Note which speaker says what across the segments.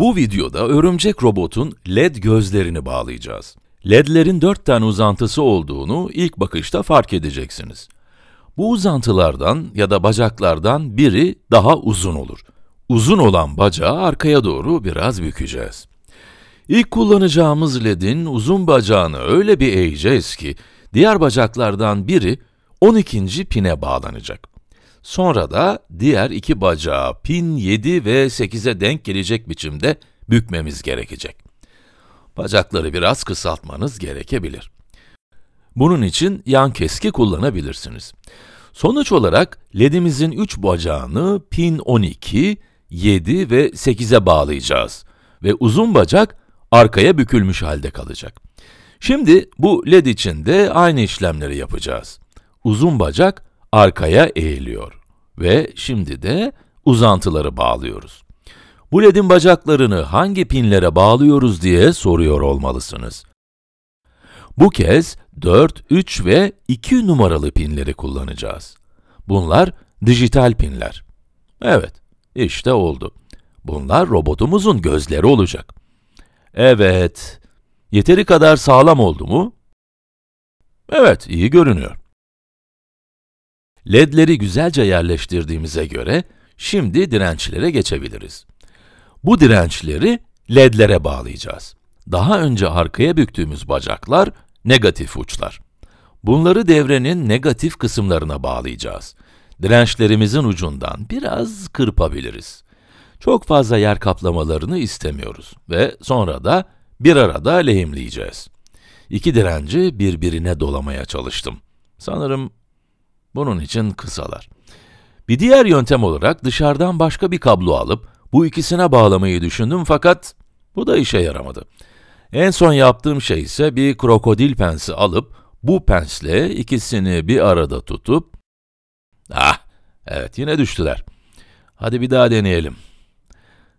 Speaker 1: Bu videoda örümcek robotun LED gözlerini bağlayacağız. LED'lerin 4 tane uzantısı olduğunu ilk bakışta fark edeceksiniz. Bu uzantılardan ya da bacaklardan biri daha uzun olur. Uzun olan bacağı arkaya doğru biraz bükeceğiz. İlk kullanacağımız LED'in uzun bacağını öyle bir eğeceğiz ki, diğer bacaklardan biri 12. pine bağlanacak. Sonra da diğer iki bacağı pin 7 ve 8'e denk gelecek biçimde bükmemiz gerekecek. Bacakları biraz kısaltmanız gerekebilir. Bunun için yan keski kullanabilirsiniz. Sonuç olarak ledimizin 3 bacağını pin 12, 7 ve 8'e bağlayacağız ve uzun bacak arkaya bükülmüş halde kalacak. Şimdi bu led için de aynı işlemleri yapacağız. Uzun bacak arkaya eğiliyor ve şimdi de uzantıları bağlıyoruz. Bu ledin bacaklarını hangi pinlere bağlıyoruz diye soruyor olmalısınız. Bu kez 4, 3 ve 2 numaralı pinleri kullanacağız. Bunlar dijital pinler. Evet, işte oldu. Bunlar robotumuzun gözleri olacak. Evet, yeteri kadar sağlam oldu mu? Evet, iyi görünüyor. LED'leri güzelce yerleştirdiğimize göre, şimdi dirençlere geçebiliriz. Bu dirençleri LED'lere bağlayacağız. Daha önce arkaya büktüğümüz bacaklar, negatif uçlar. Bunları devrenin negatif kısımlarına bağlayacağız. Dirençlerimizin ucundan biraz kırpabiliriz. Çok fazla yer kaplamalarını istemiyoruz ve sonra da bir arada lehimleyeceğiz. İki direnci birbirine dolamaya çalıştım. Sanırım bunun için kısalar. Bir diğer yöntem olarak dışarıdan başka bir kablo alıp bu ikisine bağlamayı düşündüm fakat bu da işe yaramadı. En son yaptığım şey ise bir krokodil pensi alıp bu pensle ikisini bir arada tutup Ah, evet yine düştüler. Hadi bir daha deneyelim.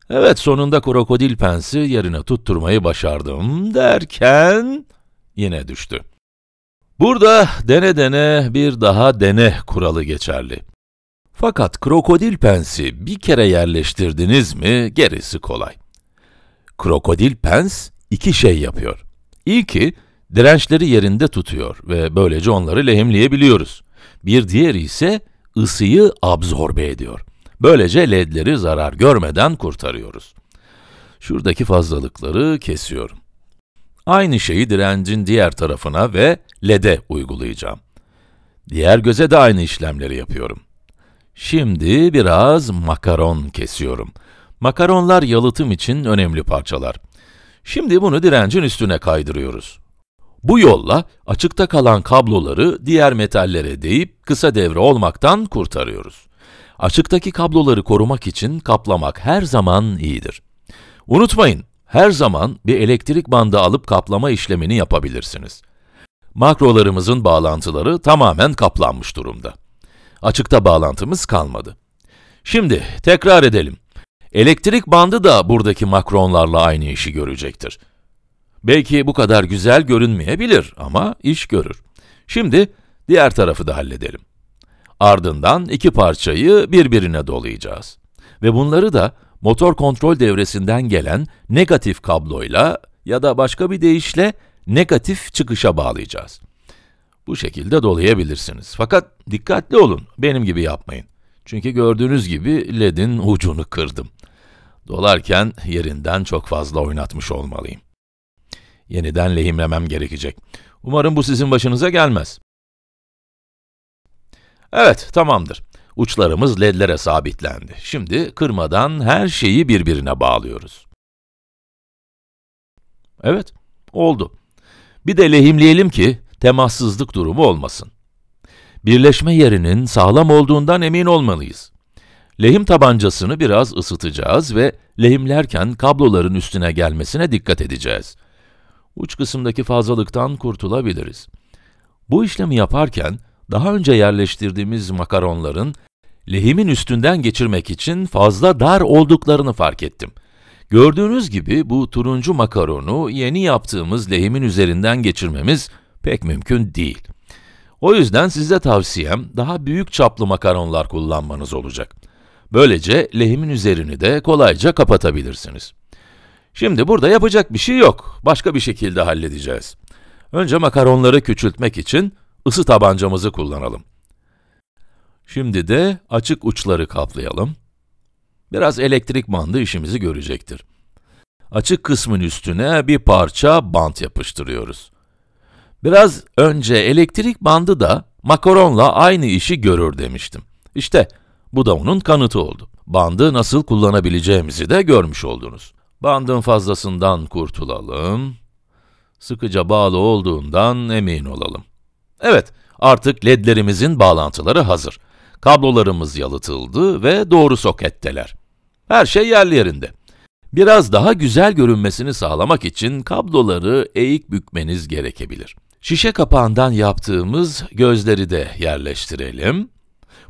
Speaker 1: Evet, sonunda krokodil pensi yerine tutturmayı başardım derken yine düştü. Burada dene dene bir daha dene kuralı geçerli. Fakat krokodil pensi bir kere yerleştirdiniz mi gerisi kolay. Krokodil pens iki şey yapıyor. İlki, dirençleri yerinde tutuyor ve böylece onları lehimleyebiliyoruz. Bir diğeri ise ısıyı absorbe ediyor. Böylece ledleri zarar görmeden kurtarıyoruz. Şuradaki fazlalıkları kesiyorum. Aynı şeyi direncin diğer tarafına ve lede uygulayacağım. Diğer göze de aynı işlemleri yapıyorum. Şimdi biraz makaron kesiyorum. Makaronlar yalıtım için önemli parçalar. Şimdi bunu direncin üstüne kaydırıyoruz. Bu yolla açıkta kalan kabloları diğer metallere değip kısa devre olmaktan kurtarıyoruz. Açıktaki kabloları korumak için kaplamak her zaman iyidir. Unutmayın, her zaman bir elektrik bandı alıp kaplama işlemini yapabilirsiniz. Makrolarımızın bağlantıları tamamen kaplanmış durumda. Açıkta bağlantımız kalmadı. Şimdi tekrar edelim. Elektrik bandı da buradaki makronlarla aynı işi görecektir. Belki bu kadar güzel görünmeyebilir ama iş görür. Şimdi diğer tarafı da halledelim. Ardından iki parçayı birbirine dolayacağız. Ve bunları da motor kontrol devresinden gelen negatif kabloyla ya da başka bir deyişle negatif çıkışa bağlayacağız. Bu şekilde dolayabilirsiniz. Fakat dikkatli olun, benim gibi yapmayın. Çünkü gördüğünüz gibi ledin ucunu kırdım. Dolarken yerinden çok fazla oynatmış olmalıyım. Yeniden lehimlemem gerekecek. Umarım bu sizin başınıza gelmez. Evet, tamamdır. Uçlarımız ledlere sabitlendi. Şimdi kırmadan her şeyi birbirine bağlıyoruz. Evet, oldu. Bir de lehimleyelim ki temassızlık durumu olmasın. Birleşme yerinin sağlam olduğundan emin olmalıyız. Lehim tabancasını biraz ısıtacağız ve lehimlerken kabloların üstüne gelmesine dikkat edeceğiz. Uç kısımdaki fazlalıktan kurtulabiliriz. Bu işlemi yaparken, daha önce yerleştirdiğimiz makaronların lehimin üstünden geçirmek için fazla dar olduklarını fark ettim. Gördüğünüz gibi bu turuncu makaronu yeni yaptığımız lehimin üzerinden geçirmemiz pek mümkün değil. O yüzden size tavsiyem daha büyük çaplı makaronlar kullanmanız olacak. Böylece lehimin üzerini de kolayca kapatabilirsiniz. Şimdi burada yapacak bir şey yok. Başka bir şekilde halledeceğiz. Önce makaronları küçültmek için ısı tabancamızı kullanalım. Şimdi de açık uçları kaplayalım. Biraz elektrik bandı işimizi görecektir. Açık kısmın üstüne bir parça bant yapıştırıyoruz. Biraz önce elektrik bandı da makaronla aynı işi görür demiştim. İşte bu da onun kanıtı oldu. Bandı nasıl kullanabileceğimizi de görmüş oldunuz. Bandın fazlasından kurtulalım. Sıkıca bağlı olduğundan emin olalım. Evet, artık ledlerimizin bağlantıları hazır. Kablolarımız yalıtıldı ve doğru soketteler. Her şey yerli yerinde. Biraz daha güzel görünmesini sağlamak için kabloları eğik bükmeniz gerekebilir. Şişe kapağından yaptığımız gözleri de yerleştirelim.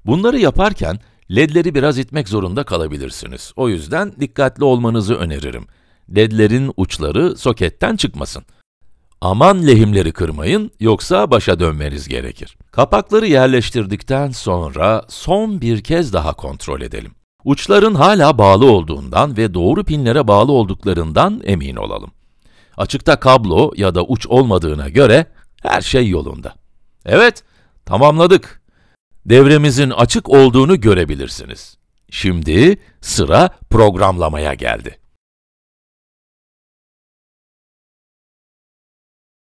Speaker 1: Bunları yaparken ledleri biraz itmek zorunda kalabilirsiniz. O yüzden dikkatli olmanızı öneririm. Ledlerin uçları soketten çıkmasın. Aman lehimleri kırmayın, yoksa başa dönmeniz gerekir. Kapakları yerleştirdikten sonra son bir kez daha kontrol edelim. Uçların hala bağlı olduğundan ve doğru pinlere bağlı olduklarından emin olalım. Açıkta kablo ya da uç olmadığına göre her şey yolunda. Evet, tamamladık. Devremizin açık olduğunu görebilirsiniz. Şimdi sıra programlamaya geldi.